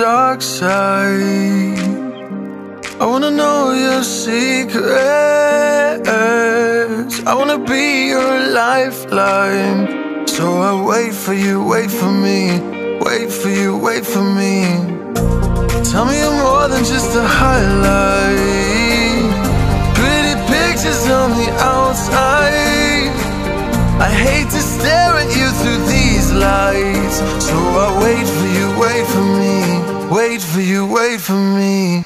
dark side. I wanna know your secrets. I wanna be your lifeline. So I wait for you, wait for me, wait for you, wait for me. Tell me you're more than just a highlight. Pretty pictures on the outside. I hate to stare at you through these lights. So wait for you, wait for me.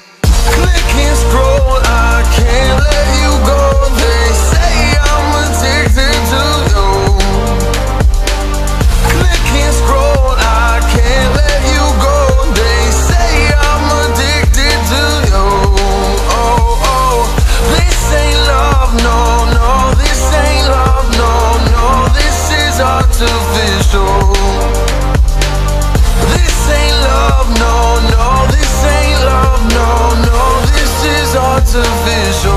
Is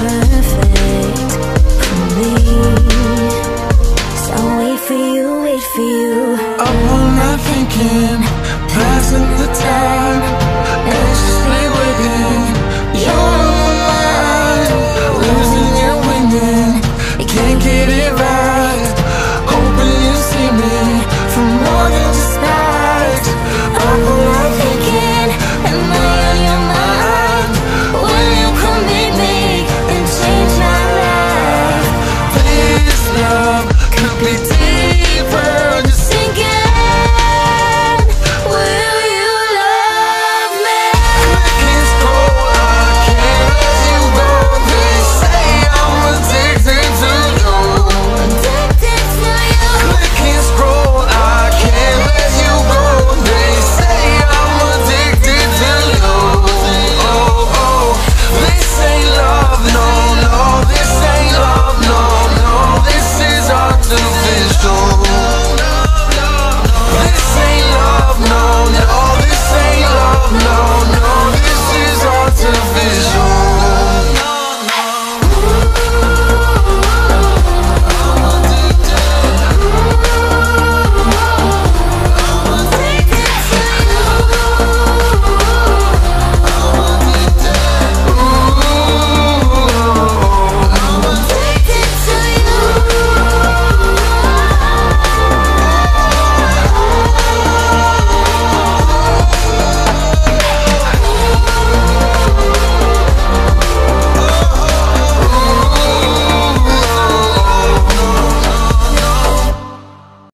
perfect for me. So I wait for you, wait for you. All night thinking, passing the time.